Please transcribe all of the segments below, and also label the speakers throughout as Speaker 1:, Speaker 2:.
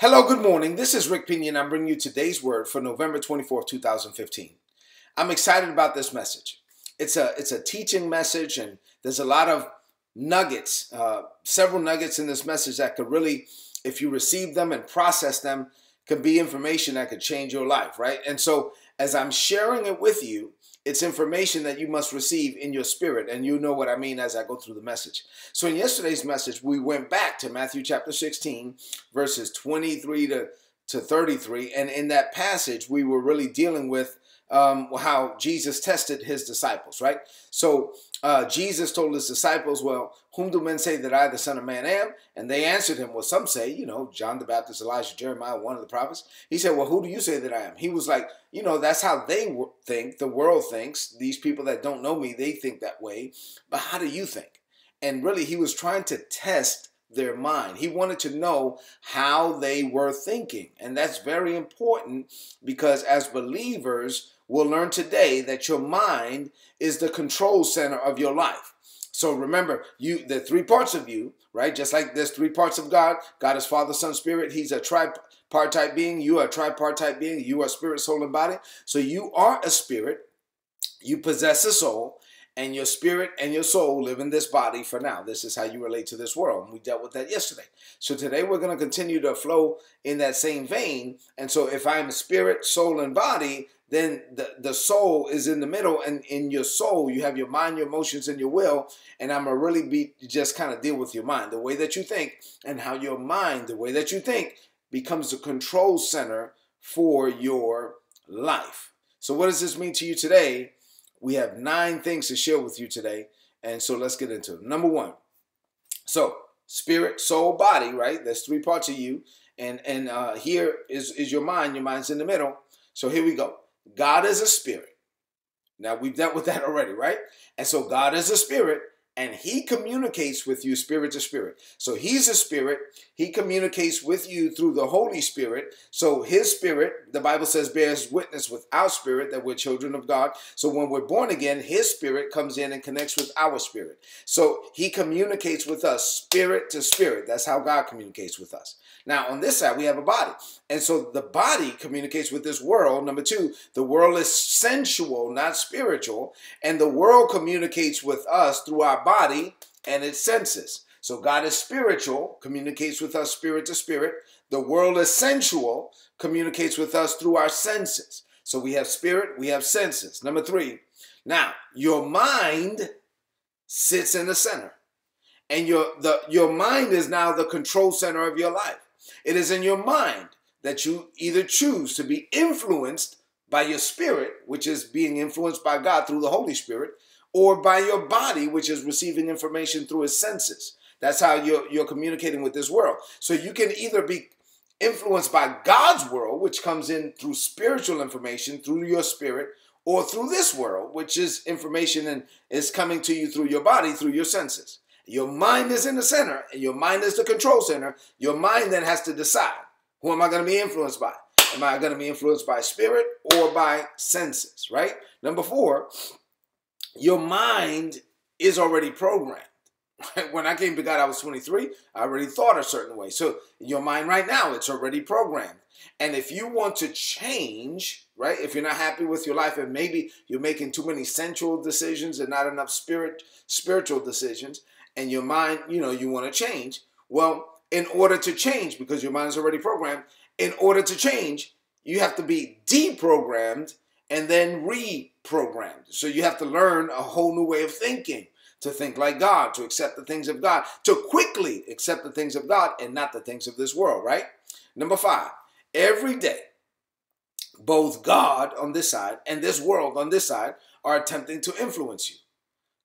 Speaker 1: Hello, good morning. This is Rick Pina, and I'm bringing you today's word for November 24th, 2015. I'm excited about this message. It's a it's a teaching message, and there's a lot of nuggets, uh, several nuggets in this message that could really, if you receive them and process them, could be information that could change your life, right? And so, as I'm sharing it with you, it's information that you must receive in your spirit, and you know what I mean as I go through the message. So, in yesterday's message, we went back to Matthew chapter 16, verses 23 to, to 33, and in that passage, we were really dealing with um, how Jesus tested his disciples, right? So uh, Jesus told his disciples, Well, whom do men say that I, the Son of Man, am? And they answered him, Well, some say, you know, John the Baptist, Elijah, Jeremiah, one of the prophets. He said, Well, who do you say that I am? He was like, You know, that's how they think. The world thinks. These people that don't know me, they think that way. But how do you think? And really, he was trying to test their mind. He wanted to know how they were thinking. And that's very important because as believers, we'll learn today that your mind is the control center of your life. So remember, you the three parts of you, right? Just like there's three parts of God. God is Father, Son, Spirit. He's a tripartite being. You are a tripartite being. You are spirit, soul, and body. So you are a spirit. You possess a soul, and your spirit and your soul live in this body for now. This is how you relate to this world. We dealt with that yesterday. So today we're going to continue to flow in that same vein. And so if I'm a spirit, soul, and body, then the, the soul is in the middle and in your soul you have your mind your emotions and your will and i'm gonna really be just kind of deal with your mind the way that you think and how your mind the way that you think becomes the control center for your life so what does this mean to you today we have nine things to share with you today and so let's get into it number one so spirit soul body right there's three parts of you and and uh, here is is your mind your mind's in the middle so here we go God is a spirit. Now we've dealt with that already, right? And so God is a spirit and he communicates with you spirit to spirit. So he's a spirit. He communicates with you through the Holy Spirit. So his spirit, the Bible says, bears witness with our spirit that we're children of God. So when we're born again, his spirit comes in and connects with our spirit. So he communicates with us spirit to spirit. That's how God communicates with us. Now, on this side, we have a body. And so the body communicates with this world. Number two, the world is sensual, not spiritual. And the world communicates with us through our body and its senses. So God is spiritual, communicates with us spirit to spirit. The world is sensual, communicates with us through our senses. So we have spirit, we have senses. Number three, now your mind sits in the center. And your the your mind is now the control center of your life. It is in your mind that you either choose to be influenced by your spirit, which is being influenced by God through the Holy Spirit, or by your body, which is receiving information through its senses. That's how you're, you're communicating with this world. So you can either be influenced by God's world, which comes in through spiritual information, through your spirit, or through this world, which is information and is coming to you through your body, through your senses. Your mind is in the center, and your mind is the control center. Your mind then has to decide who am I going to be influenced by? Am I going to be influenced by spirit or by senses, right? Number four, your mind is already programmed. When I came to God, I was 23. I already thought a certain way. So your mind right now, it's already programmed. And if you want to change, right? If you're not happy with your life and maybe you're making too many sensual decisions and not enough spirit spiritual decisions, and your mind, you know, you want to change. Well, in order to change, because your mind is already programmed, in order to change, you have to be deprogrammed and then reprogrammed. So you have to learn a whole new way of thinking, to think like God, to accept the things of God, to quickly accept the things of God and not the things of this world, right? Number five, every day, both God on this side and this world on this side are attempting to influence you.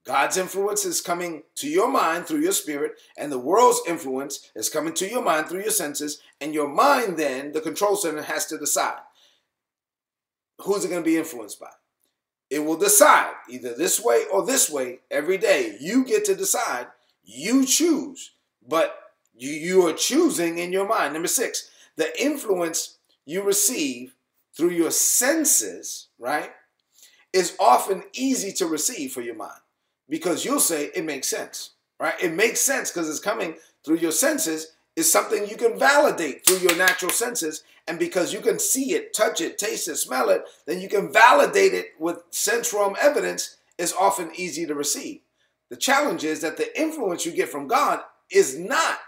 Speaker 1: God's influence is coming to your mind through your spirit, and the world's influence is coming to your mind through your senses. And your mind, then, the control center, has to decide who's it going to be influenced by. It will decide either this way or this way every day. You get to decide. You choose, but you, you are choosing in your mind. Number six, the influence you receive through your senses, right, is often easy to receive for your mind because you'll say it makes sense, right? It makes sense because it's coming through your senses. Is something you can validate through your natural senses. And because you can see it, touch it, taste it, smell it, then you can validate it with sense realm evidence is often easy to receive. The challenge is that the influence you get from God is not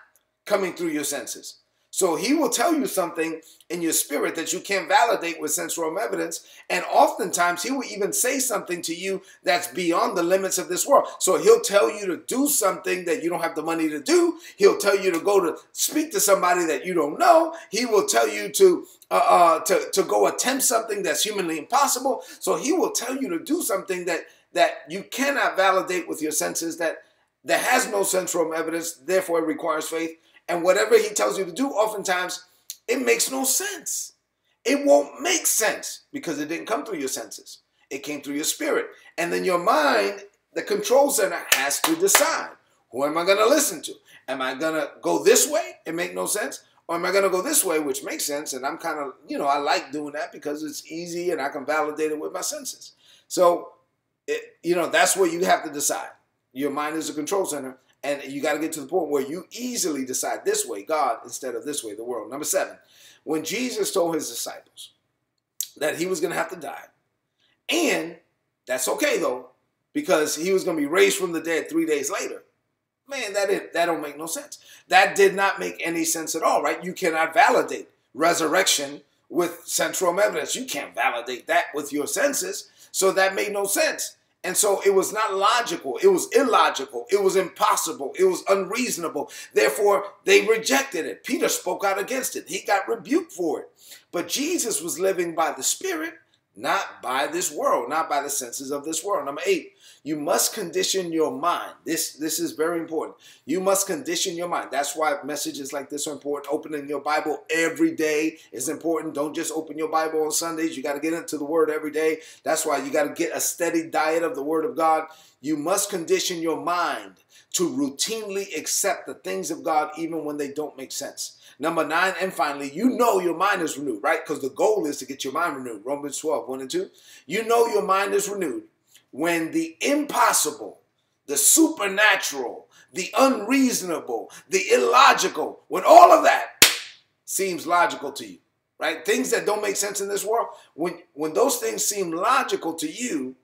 Speaker 1: coming through your senses. So he will tell you something in your spirit that you can't validate with sensory evidence. And oftentimes he will even say something to you that's beyond the limits of this world. So he'll tell you to do something that you don't have the money to do. He'll tell you to go to speak to somebody that you don't know. He will tell you to uh, uh, to, to go attempt something that's humanly impossible. So he will tell you to do something that that you cannot validate with your senses that that has no sensory evidence, therefore it requires faith. And whatever he tells you to do, oftentimes it makes no sense. It won't make sense because it didn't come through your senses. It came through your spirit. And then your mind, the control center, has to decide who am I going to listen to? Am I going to go this way and make no sense? Or am I going to go this way, which makes sense? And I'm kind of, you know, I like doing that because it's easy and I can validate it with my senses. So, it, you know, that's where you have to decide. Your mind is a control center. And you got to get to the point where you easily decide this way, God, instead of this way, the world. Number seven, when Jesus told his disciples that he was going to have to die, and that's okay though, because he was going to be raised from the dead three days later. Man, that that don't make no sense. That did not make any sense at all, right? You cannot validate resurrection with sensual evidence. You can't validate that with your senses. So that made no sense. And so it was not logical. It was illogical. It was impossible. It was unreasonable. Therefore, they rejected it. Peter spoke out against it. He got rebuked for it. But Jesus was living by the Spirit not by this world, not by the senses of this world. Number eight, you must condition your mind. This this is very important. You must condition your mind. That's why messages like this are important. Opening your Bible every day is important. Don't just open your Bible on Sundays. You got to get into the Word every day. That's why you got to get a steady diet of the Word of God. You must condition your mind to routinely accept the things of God even when they don't make sense. Number nine, and finally, you know your mind is renewed, right? Because the goal is to get your mind renewed. Romans 12, 1 and 2. You know your mind is renewed when the impossible, the supernatural, the unreasonable, the illogical, when all of that seems logical to you, right? Things that don't make sense in this world, when, when those things seem logical to you,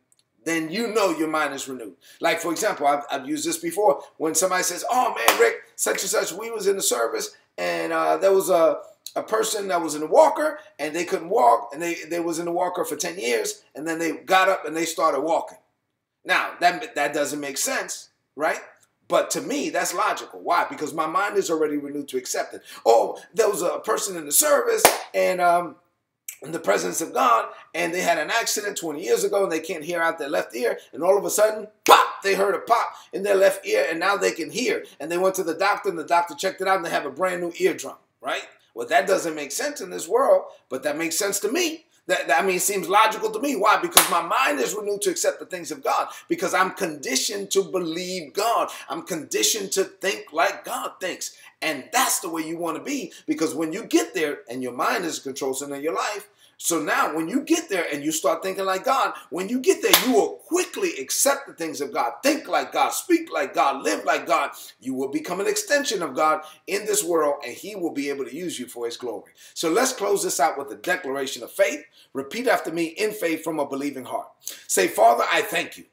Speaker 1: then you know your mind is renewed. Like, for example, I've, I've used this before. When somebody says, oh man, Rick, such and such, we was in the service and uh, there was a a person that was in a walker and they couldn't walk and they, they was in the walker for 10 years and then they got up and they started walking. Now, that, that doesn't make sense, right? But to me, that's logical. Why? Because my mind is already renewed to accept it. Oh, there was a person in the service and um, in the presence of God and they had an accident 20 years ago and they can't hear out their left ear and all of a sudden, pop, they heard a pop in their left ear and now they can hear. And they went to the doctor and the doctor checked it out and they have a brand new eardrum, right? Well, that doesn't make sense in this world, but that makes sense to me. That, that I mean, seems logical to me. Why? Because my mind is renewed to accept the things of God. Because I'm conditioned to believe God. I'm conditioned to think like God thinks. And that's the way you want to be. Because when you get there and your mind is control center of your life, so now, when you get there and you start thinking like God, when you get there, you will quickly accept the things of God, think like God, speak like God, live like God. You will become an extension of God in this world, and He will be able to use you for His glory. So let's close this out with a declaration of faith. Repeat after me in faith from a believing heart. Say, Father, I thank you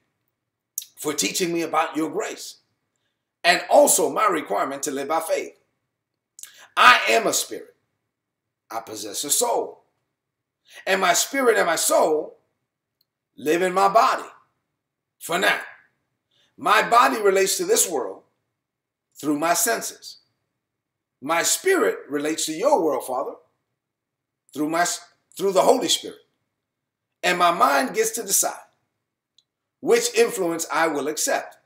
Speaker 1: for teaching me about your grace and also my requirement to live by faith. I am a spirit, I possess a soul. And my spirit and my soul live in my body for now. My body relates to this world through my senses. My spirit relates to your world, Father, through my through the Holy Spirit. And my mind gets to decide which influence I will accept.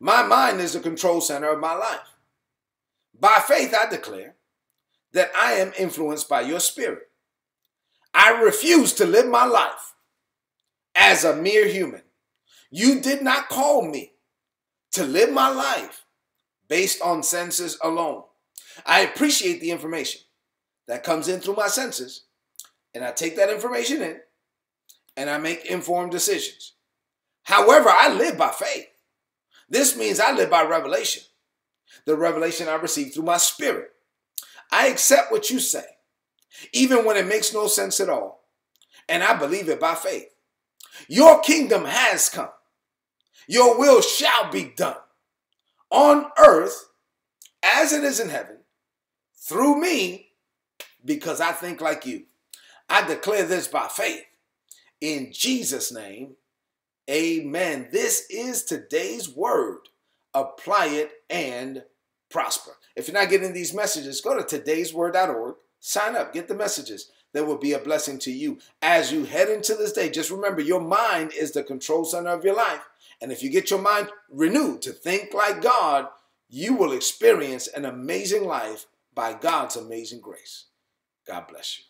Speaker 1: My mind is the control center of my life. By faith, I declare that I am influenced by your spirit. I refuse to live my life as a mere human. You did not call me to live my life based on senses alone. I appreciate the information that comes in through my senses, and I take that information in and I make informed decisions. However, I live by faith. This means I live by revelation. the revelation I receive through my spirit. I accept what you say, even when it makes no sense at all, and I believe it by faith. Your kingdom has come. Your will shall be done on earth as it is in heaven through me because I think like you. I declare this by faith. In Jesus' name, amen. This is today's word. Apply it and prosper. If you're not getting these messages, go to today'sword.org, sign up, get the messages. That will be a blessing to you as you head into this day. Just remember, your mind is the control center of your life. And if you get your mind renewed to think like God, you will experience an amazing life by God's amazing grace. God bless you.